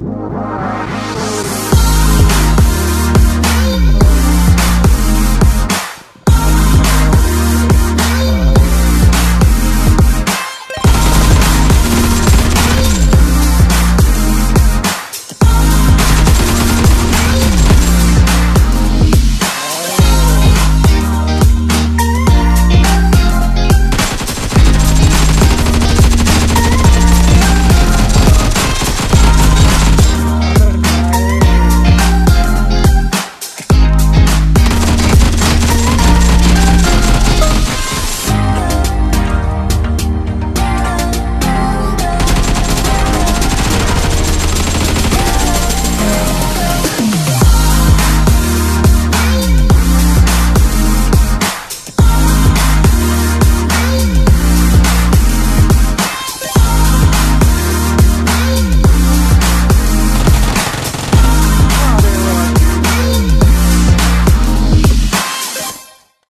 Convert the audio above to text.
Música